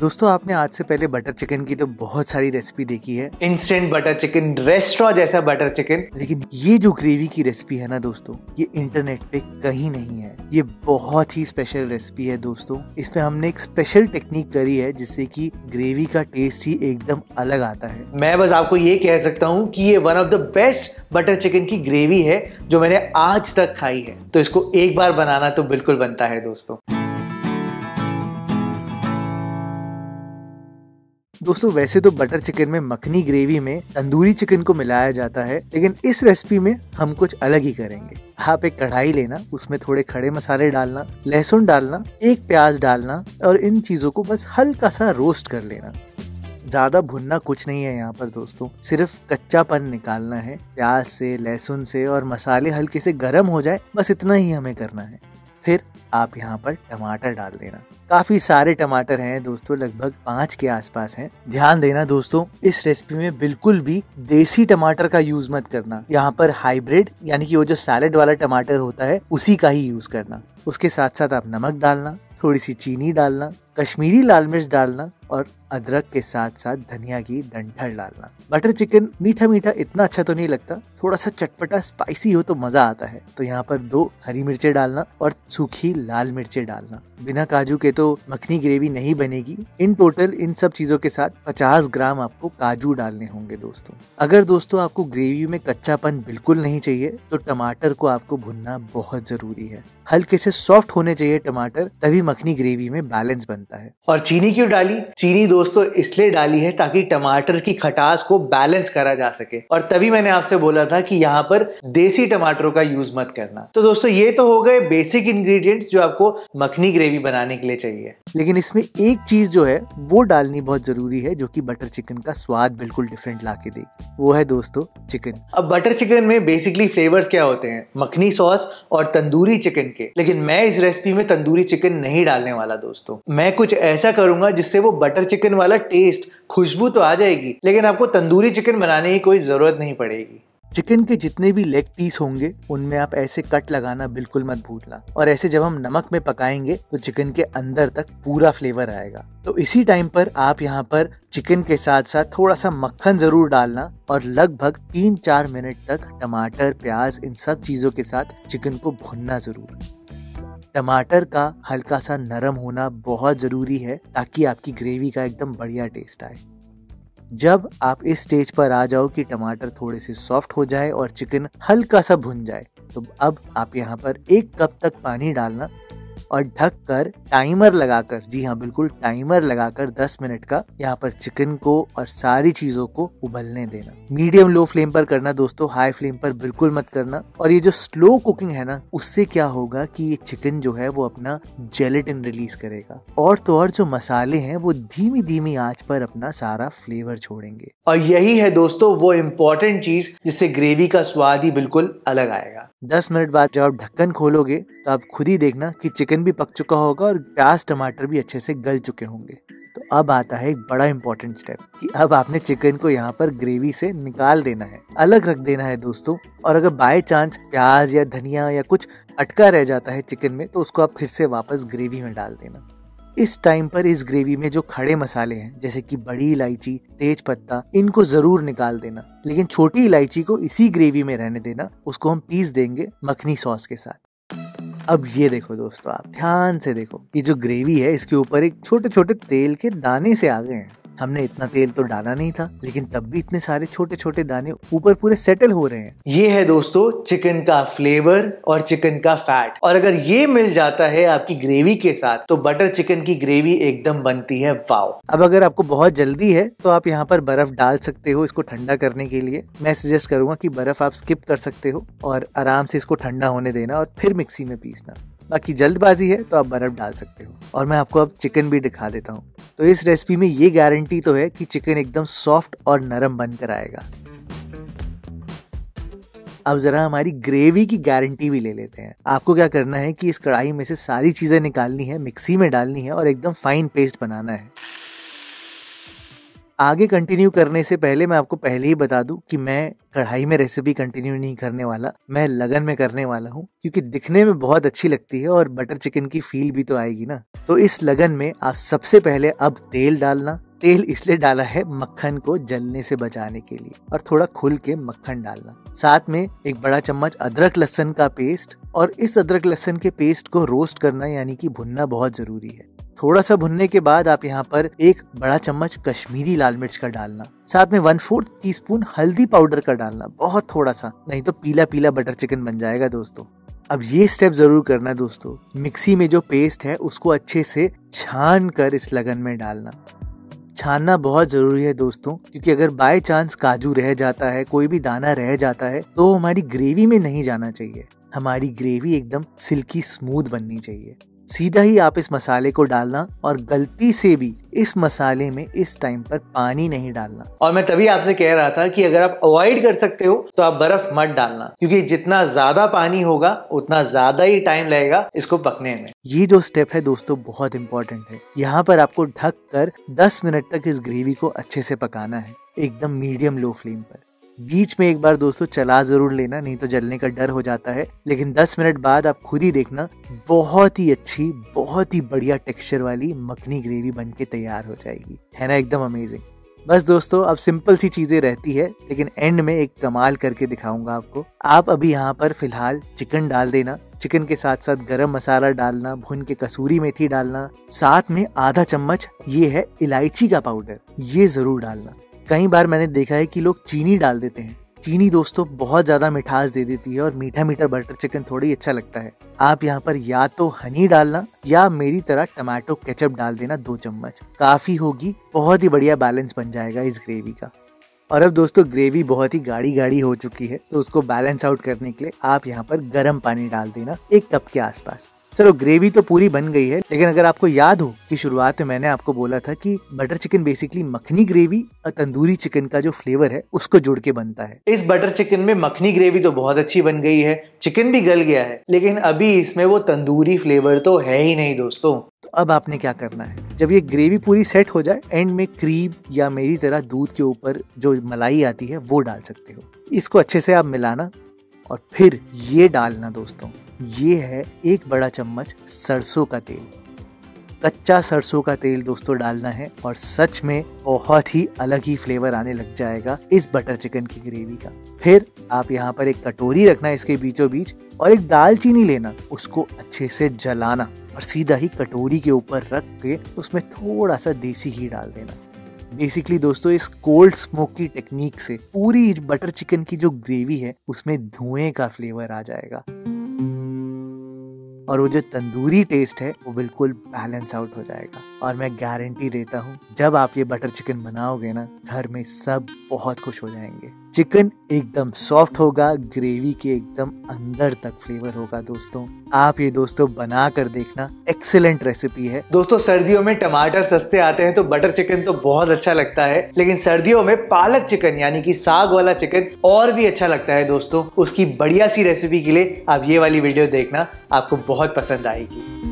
दोस्तों आपने आज से पहले बटर चिकन की तो बहुत सारी रेसिपी देखी है। इंस्टेंट बटर चिकन रेस्टोरेंट जैसा बटर चिकन लेकिन ये जो ग्रेवी की रेसिपी है ना दोस्तों ये इंटरनेट पे कहीं नहीं है। ये बहुत ही स्पेशल रेसिपी है दोस्तों। इसमें हमने एक स्पेशल टेक्निक करी है जिससे कि ग्रेवी का टेस्ट ही एकदम अलग आता है। मैं बस आपको ये कह सकता हूँ कि ये one of the best butter chicken की ग्रेवी है जो मैंने आज तक खाई है। तो इसको एक बार बनाना तो बिल्कुल बनता है दोस्तों। दोस्तों, वैसे तो बटर चिकन में मखनी ग्रेवी में तंदूरी चिकन को मिलाया जाता है, लेकिन इस रेसिपी में हम कुछ अलग ही करेंगे। आप एक कढ़ाई लेना, उसमें थोड़े खड़े मसाले डालना, लहसुन डालना, एक प्याज डालना और इन चीज़ों को बस हल्का सा रोस्ट कर लेना। ज़्यादा भुनना कुछ नहीं है यहाँ पर दोस्तों, सिर्फ़ कच्चापन निकालना है। प्याज से, लहसुन से और मसाले हल्के से गर्म हो जाए, बस इतना ही हमें करना है। फिर आप यहाँ पर टमाटर डाल देना। काफ़ी सारे टमाटर हैं दोस्तों, लगभग पाँच के आसपास हैं। ध्यान देना दोस्तों, इस रेसिपी में बिल्कुल भी देसी टमाटर का यूज़ मत करना। यहाँ पर हाइब्रिड यानी कि वो जो सैलेड वाला टमाटर होता है, उसी का ही यूज़ करना। उसके साथ साथ आप नमक डालना, थोड़ी सी चीनी डालना, कश्मीरी लाल मिर्च डालना और अदरक के साथ साथ धनिया की डंठल डालना। बटर चिकन मीठा मीठा इतना अच्छा तो नहीं लगता। थोड़ा सा चटपटा स्पाइसी हो तो मज़ा आता है। तो यहाँ पर दो हरी मिर्चें डालना और सूखी लाल मिर्चें डालना। बिना काजू के तो मखनी ग्रेवी नहीं बनेगी। इन टोटल इन सब चीज़ों के साथ 50 ग्राम आपको काजू डालने होंगे दोस्तों। अगर दोस्तों आपको ग्रेवी में कच्चापन बिल्कुल नहीं चाहिए तो टमाटर को आपको भुनना बहुत ज़रूरी है। हल्के से सॉफ्ट होने चाहिए टमाटर, तभी मखनी ग्रेवी में बैलेंस बनता है। और चीनी क्यों डाली? चीनी दोस्तों इसलिए डाली है ताकि टमाटर की खटास को बैलेंस करा जा सके। और तभी मैंने आपसे बोला था कि यहाँ पर देसी टमाटरों का यूज़ मत करना। तो दोस्तों ये तो हो गए बेसिक इंग्रेडिएंट्स जो आपको मखनी ग्रेवी बनाने के लिए चाहिए। लेकिन इसमें एक चीज़ जो है, वो डालनी बहुत ज़रूरी है, जो कि बटर चिकन का स्वाद बिल्कुल डिफरेंट ला के देगी। वो है दोस्तों चिकन अब बटर चिकन में बेसिकली फ्लेवर्स क्या होते हैं? मखनी सॉस और तंदूरी चिकन के। लेकिन मैं इस रेसिपी में तंदूरी चिकन नहीं डालने वाला दोस्तों। मैं कुछ ऐसा करूँगा जिससे वो बटर चिकन वाला टेस्ट खुशबू तो आ जाएगी, लेकिन आपको तंदूरी चिकन बनाने की कोई ज़रूरत नहीं पड़ेगी। चिकन के जितने भी लेग पीस होंगे, उनमें आप ऐसे कट लगाना बिल्कुल मत भूलना। और ऐसे जब हम नमक में पकाएँगे तो चिकन के अंदर तक पूरा फ्लेवर आएगा। तो इसी टाइम पर आप यहाँ पर चिकन के साथ साथ थोड़ा सा मक्खन ज़रूर डालना और लगभग तीन चार मिनट तक टमाटर, प्याज, इन सब चीज़ों के साथ चिकन को भुनना ज़रूर। टमाटर का हल्का सा नरम होना बहुत ज़रूरी है ताकि आपकी ग्रेवी का एकदम बढ़िया टेस्ट आए। जब आप इस स्टेज पर आ जाओ कि टमाटर थोड़े से सॉफ्ट हो जाए और चिकन हल्का सा भुन जाए तो अब आप यहाँ पर एक कप तक पानी डालना और ढक कर टाइमर लगाकर, जी हाँ बिल्कुल टाइमर लगाकर 10 मिनट का यहाँ पर चिकन को और सारी चीज़ों को उबलने देना। मीडियम लो फ्लेम पर करना दोस्तों हाई फ्लेम पर बिल्कुल मत करना। और ये जो स्लो कुकिंग है ना, उससे क्या होगा कि ये चिकन जो है वो अपना जेलेटिन रिलीज़ करेगा। और तो और जो मसाले हैं, वो धीमी धीमी आँच पर अपना सारा फ्लेवर छोड़ेंगे। और यही है दोस्तों वो इम्पोर्टेंट चीज़ जिससे ग्रेवी का स्वाद ही बिल्कुल अलग आएगा। दस मिनट बाद जब आप ढक्कन खोलोगे तो आप खुद ही देखना कि चिकन भी पक चुका होगा और प्याज, टमाटर भी अच्छे से गल चुके होंगे। तो अब आता है एक बड़ा इंपॉर्टेंट स्टेप कि अब आपने चिकन को यहाँ पर ग्रेवी से निकाल देना है। अलग रख देना है दोस्तों और अगर बाय चांस प्याज या धनिया या कुछ अटका रह जाता है चिकन में तो उसको आप फिर से वापस ग्रेवी में डाल देना। इस टाइम पर इस ग्रेवी में जो खड़े मसाले हैं, जैसे कि बड़ी इलायची, तेज पत्ता, इनको ज़रूर निकाल देना। लेकिन छोटी इलायची को इसी ग्रेवी में रहने देना, उसको हम पीस देंगे मखनी सॉस के साथ। अब ये देखो दोस्तों, आप ध्यान से देखो, ये जो ग्रेवी है, इसके ऊपर एक छोटे छोटे तेल के दाने से आ गए हैं। हमने इतना तेल तो डाला नहीं था लेकिन तब भी इतने सारे छोटे छोटे दाने ऊपर पूरे सेटल हो रहे हैं। ये है दोस्तों चिकन का फ्लेवर और चिकन का फैट और अगर ये मिल जाता है आपकी ग्रेवी के साथ तो बटर चिकन की ग्रेवी एकदम बनती है वाव अब अगर आपको बहुत जल्दी है तो आप यहाँ पर बर्फ़ डाल सकते हो इसको ठंडा करने के लिए। मैं सजेस्ट करूँगा कि बर्फ़ आप स्किप कर सकते हो और आराम से इसको ठंडा होने देना और फिर मिक्सी में पीसना। बाकी जल्दबाजी है तो आप बर्फ़ डाल सकते हो। और मैं आपको अब चिकन भी दिखा देता हूँ। तो इस रेसिपी में ये गारंटी तो है कि चिकन एकदम सॉफ्ट और नरम बनकर आएगा। अब जरा हमारी ग्रेवी की गारंटी भी ले लेते हैं। आपको क्या करना है कि इस कढ़ाई में से सारी चीज़ें निकालनी है मिक्सी में डालनी है और एकदम फाइन पेस्ट बनाना है। आगे कंटिन्यू करने से पहले मैं आपको पहले ही बता दूँ कि मैं कढ़ाई में रेसिपी कंटिन्यू नहीं करने वाला, मैं लगन में करने वाला हूँ, क्योंकि दिखने में बहुत अच्छी लगती है और बटर चिकन की फील भी तो आएगी ना। तो इस लगन में आप सबसे पहले अब तेल डालना, तेल इसलिए डाला है मक्खन को जलने से बचाने के लिए और थोड़ा खुल के मक्खन डालना। साथ में एक बड़ा चम्मच अदरक लहसन का पेस्ट और इस अदरक लहसन के पेस्ट को रोस्ट करना यानी कि भुनना बहुत ज़रूरी है। थोड़ा सा भुनने के बाद आप यहाँ पर एक बड़ा चम्मच कश्मीरी लाल मिर्च का डालना। साथ में वन फोर्थ टी स्पून हल्दी पाउडर का डालना। बहुत थोड़ा सा नहीं तो पीला पीला बटर चिकन बन जाएगा दोस्तों। अब ये स्टेप ज़रूर करना दोस्तों। मिक्सी में जो पेस्ट है, उसको अच्छे से छान कर इस लगन में डालना। छानना बहुत ज़रूरी है दोस्तों, क्योंकि अगर बाय चांस काजू रह जाता है, कोई भी दाना रह जाता है तो हमारी ग्रेवी में नहीं जाना चाहिए। हमारी ग्रेवी एकदम सिल्की स्मूथ बननी चाहिए। सीधा ही आप इस मसाले को डालना और गलती से भी इस मसाले में इस टाइम पर पानी नहीं डालना। और मैं तभी आपसे कह रहा था कि अगर आप अवॉइड कर सकते हो तो आप बर्फ़ मत डालना क्योंकि जितना ज़्यादा पानी होगा उतना ज़्यादा ही टाइम लगेगा इसको पकने में। ये जो स्टेप है दोस्तों बहुत इंपॉर्टेंट है। यहाँ पर आपको ढक कर दस मिनट तक इस ग्रेवी को अच्छे से पकाना है एकदम मीडियम लो फ्लेम पर। बीच में एक बार दोस्तों चला ज़रूर लेना, नहीं तो जलने का डर हो जाता है। लेकिन 10 मिनट बाद आप खुद ही देखना, बहुत ही अच्छी, बहुत ही बढ़िया टेक्सचर वाली मखनी ग्रेवी बन के तैयार हो जाएगी। है ना? एकदम अमेजिंग बस दोस्तों, अब सिंपल सी चीज़ें रहती है, लेकिन एंड में एक कमाल करके दिखाऊँगा आपको। आप अभी यहाँ पर फ़िलहाल चिकन डाल देना, चिकन के साथ साथ गरम मसाला डालना, भुन के कसूरी मेथी डालना, साथ में आधा चम्मच ये है इलायची का पाउडर, ये ज़रूर डालना। कई बार मैंने देखा है कि लोग चीनी डाल देते हैं। चीनी दोस्तों बहुत ज़्यादा मिठास दे देती है और मीठा मीठा बटर चिकन थोड़ी अच्छा लगता है। आप यहाँ पर या तो हनी डालना या मेरी तरह टमाटो केचप डाल देना दो चम्मच। काफ़ी होगी, बहुत ही बढ़िया बैलेंस बन जाएगा इस ग्रेवी का। और अब दोस्तों ग्रेवी बहुत ही गाढ़ी गाढ़ी हो चुकी है तो उसको बैलेंस आउट करने के लिए आप यहाँ पर गर्म पानी डाल देना एक कप के आसपास। चलो ग्रेवी तो पूरी बन गई है लेकिन अगर आपको याद हो कि शुरुआत में मैंने आपको बोला था कि butter chicken basically makhani gravy और तंदूरी चिकन का जो फ्लेवर है उसको जुड़ के बनता है। इस बटर चिकन में मखनी ग्रेवी तो बहुत अच्छी बन गई है चिकन भी गल गया है लेकिन अभी इसमें वो तंदूरी फ्लेवर तो है ही नहीं दोस्तों। तो अब आपने क्या करना है? जब ये ग्रेवी पूरी सेट हो जाए एंड में क्रीम या मेरी तरह दूध के ऊपर जो मलाई आती है वो डाल सकते हो। इसको अच्छे से आप मिलाना और फिर ये डालना दोस्तों। ये है एक बड़ा चम्मच सरसों का तेल। कच्चा सरसों का तेल दोस्तों डालना है और सच में बहुत ही अलग ही फ्लेवर आने लग जाएगा इस बटर चिकन की ग्रेवी का। फिर आप यहाँ पर एक कटोरी रखना इसके बीचों बीच और एक दालचीनी लेना, उसको अच्छे से जलाना और सीधा ही कटोरी के ऊपर रख के उसमें थोड़ा सा देसी घी डाल देना। बेसिकली दोस्तों इस कोल्ड स्मोक की टेक्निक से पूरी बटर चिकन की जो ग्रेवी है, उसमें धुएँ का फ्लेवर आ जाएगा। और वो जो तंदूरी टेस्ट है, वो बिल्कुल बैलेंस आउट हो जाएगा। और मैं गारंटी देता हूँ, जब आप ये बटर चिकन बनाओगे ना, घर में सब बहुत खुश हो जाएँगे। चिकन एकदम सॉफ्ट होगा, ग्रेवी के एकदम अंदर तक फ्लेवर होगा दोस्तों। आप ये दोस्तों बना कर देखना, एक्सेलेंट रेसिपी है। दोस्तों, सर्दियों में टमाटर सस्ते आते हैं तो बटर चिकन तो बहुत अच्छा लगता है, लेकिन सर्दियों में पालक चिकन, यानी कि साग वाला चिकन, और भी अच्छा लगता है दोस्तों। उसकी बढ़िया सी रेसिपी के लिए आप ये वाली वीडियो देखना, आपको बहुत पसंद आएगी।